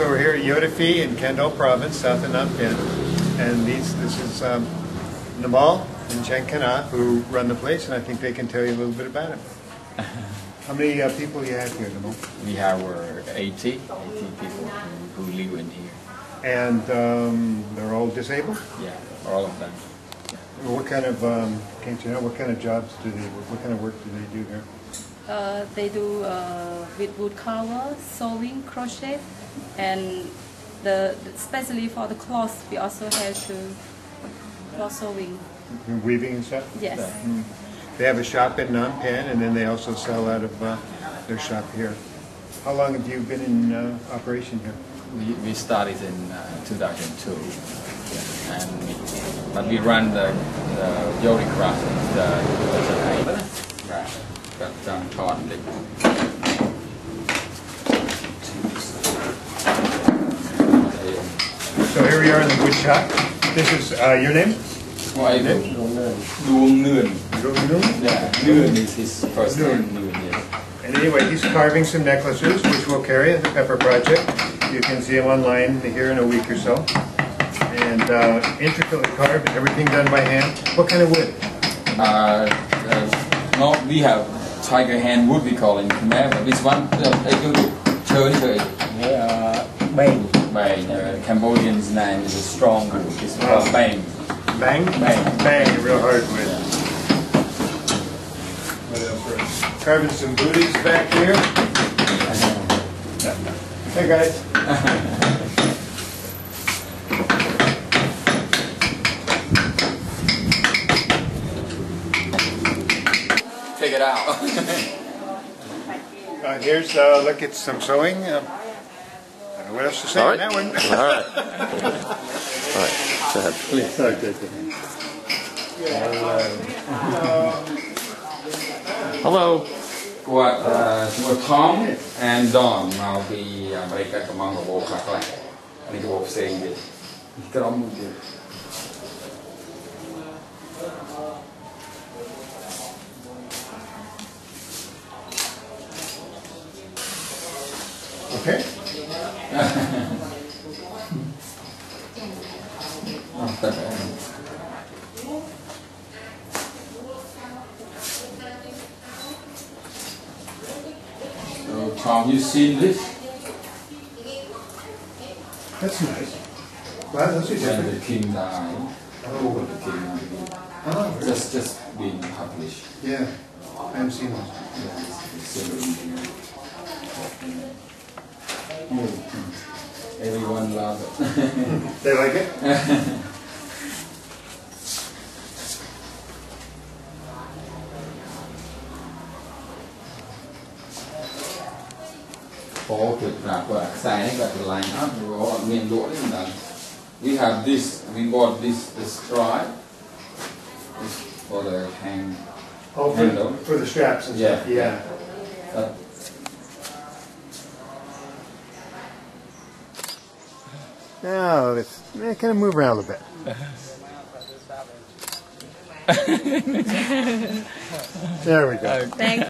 So we're here at Yodifee in Kandal Province, south of Penh, and these this is um, Namal and Chen Kana who run the place, and I think they can tell you a little bit about it. How many uh, people you have here, Namal? We have uh, 80, 80 people who, who live in here. And um, they're all disabled. Yeah, all of them. What kind of um, can't you know what kind of jobs do they? What kind of work do they do here? Uh, they do uh, with wood carver, sewing, crochet, and the especially for the cloth, we also have to cloth sewing. Weaving and stuff. Yes. They have a shop in Phnom Penh, and then they also sell out of uh, their shop here. How long have you been in uh, operation here? We, we started in uh, 2002, yeah, and we, but we run the, the yoga classes, the the right, got done taught the So here we are in the wood shop. This is uh, your name? ไว้ดวงเนื่อน Rohinu? yeah เนื่อน is his first name เนื่อน yeah And anyway, he's carving some necklaces, which we'll carry at the Pepper Project. You can see them online here in a week or so. And uh, intricately carved, everything done by hand. What kind of wood? uh, uh, no, we have tiger hand would we call in Khmer, but this one, I do turn to it. uh, bang. By uh, Cambodian's name is a strong wood. It's called bang. Bang? Bang. Bang, a real hard wood. What else? Carving some booties back here. Hey guys. out. uh, here's a look at some sewing. Uh, I don't know what else to say right. on that one. All right. All right. Go ahead. Please. Sorry, Hello. Hello. What, uh, what Tom and Don mau di mereka kemang ke bawah kakak. Ini ke bawah sehingga. Kita mau Okay? so, Tom, you seen this? That's nice. Well, that's oh, when the king died. Oh. The king died. Oh, really? Just, just been published. Yeah, i've seen that. Yeah, it's- it's still in here. Everyone loves it. They like it? Có tuyệt vời của xài này the line up rồi miền lụa đấy là we have this we bought this this this for the hang Oh, for, Handle. for the straps and stuff. Yeah. Yeah. uh, Now, let's eh, kind of move around a little bit. there we go. Thank